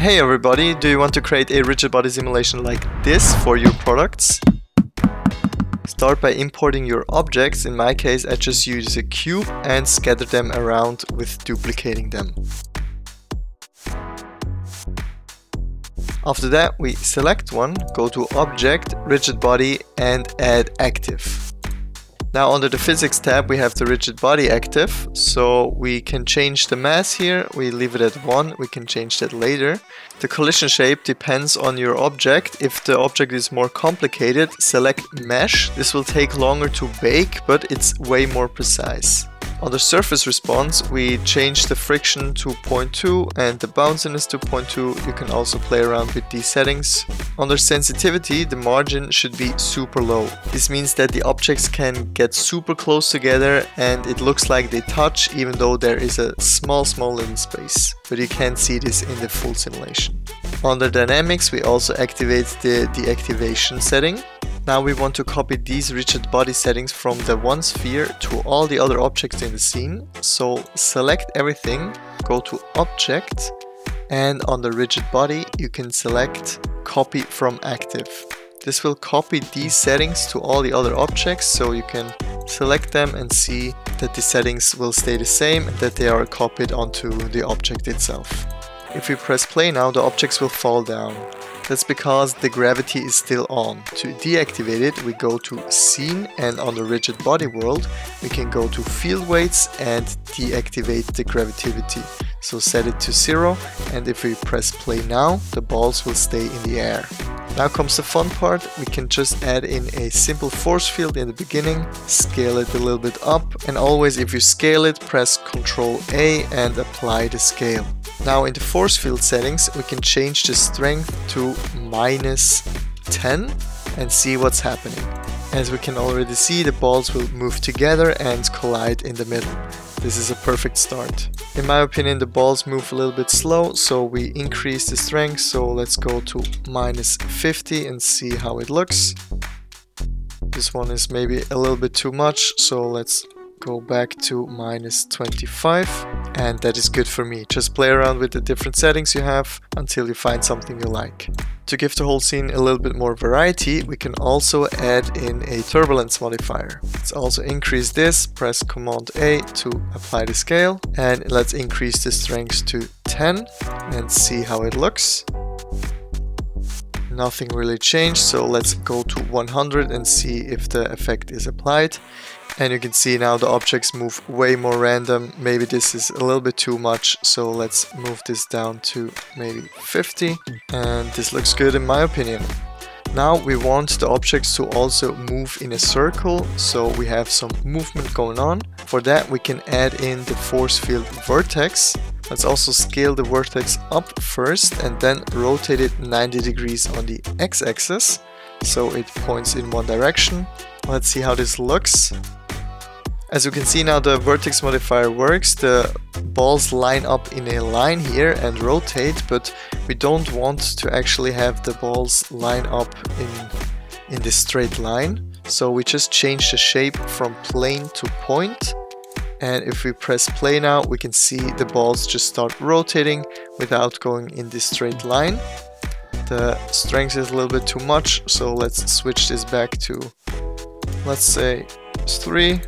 Hey everybody, do you want to create a rigid body simulation like this for your products? Start by importing your objects, in my case I just use a cube and scatter them around with duplicating them. After that we select one, go to Object, Rigid Body and add Active. Now under the physics tab we have the rigid body active, so we can change the mass here, we leave it at 1, we can change that later. The collision shape depends on your object, if the object is more complicated select mesh, this will take longer to bake but it's way more precise. On the surface response, we change the friction to 0.2 and the bounciness to 0.2. You can also play around with these settings. Under sensitivity, the margin should be super low. This means that the objects can get super close together and it looks like they touch even though there is a small small little space. But you can't see this in the full simulation. Under dynamics, we also activate the deactivation setting. Now we want to copy these rigid body settings from the one sphere to all the other objects in the scene. So select everything, go to object and on the rigid body you can select copy from active. This will copy these settings to all the other objects so you can select them and see that the settings will stay the same and that they are copied onto the object itself. If we press play now the objects will fall down. That's because the gravity is still on. To deactivate it, we go to Scene and on the rigid body world, we can go to Field Weights and deactivate the gravity. So set it to zero and if we press play now, the balls will stay in the air. Now comes the fun part, we can just add in a simple force field in the beginning, scale it a little bit up and always if you scale it, press Ctrl A and apply the scale. Now in the force field settings we can change the strength to minus 10 and see what's happening. As we can already see the balls will move together and collide in the middle. This is a perfect start. In my opinion the balls move a little bit slow so we increase the strength so let's go to minus 50 and see how it looks. This one is maybe a little bit too much so let's go back to minus 25 and that is good for me. Just play around with the different settings you have until you find something you like. To give the whole scene a little bit more variety, we can also add in a turbulence modifier. Let's also increase this, press Command A to apply the scale and let's increase the strength to 10 and see how it looks nothing really changed so let's go to 100 and see if the effect is applied and you can see now the objects move way more random. Maybe this is a little bit too much. So let's move this down to maybe 50. And this looks good in my opinion. Now we want the objects to also move in a circle, so we have some movement going on. For that we can add in the force field vortex. Let's also scale the vortex up first and then rotate it 90 degrees on the x-axis, so it points in one direction. Let's see how this looks. As you can see now the vortex modifier works, the balls line up in a line here and rotate, but we don't want to actually have the balls line up in, in this straight line. So we just change the shape from plane to point. And if we press play now, we can see the balls just start rotating without going in this straight line. The strength is a little bit too much, so let's switch this back to, let's say, 3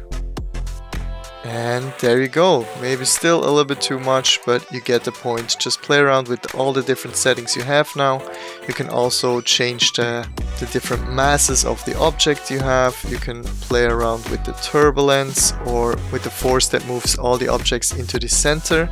and there you go. Maybe still a little bit too much, but you get the point. Just play around with all the different settings you have now. You can also change the, the different masses of the object you have. You can play around with the turbulence or with the force that moves all the objects into the center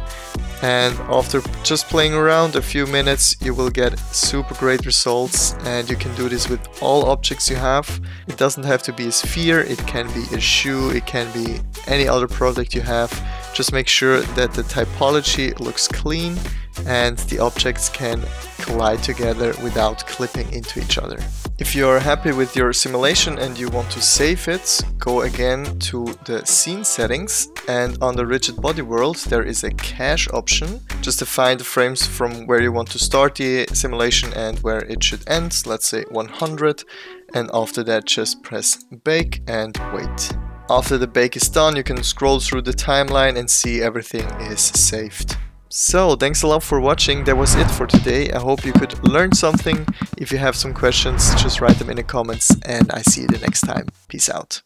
and after just playing around a few minutes you will get super great results and you can do this with all objects you have. It doesn't have to be a sphere, it can be a shoe, it can be any other product you have. Just make sure that the typology looks clean and the objects can collide together without clipping into each other. If you're happy with your simulation and you want to save it, go again to the scene settings and on the rigid body world there is a cache option just to find the frames from where you want to start the simulation and where it should end, let's say 100 and after that just press bake and wait. After the bake is done you can scroll through the timeline and see everything is saved. So, thanks a lot for watching. That was it for today. I hope you could learn something. If you have some questions, just write them in the comments and I see you the next time. Peace out.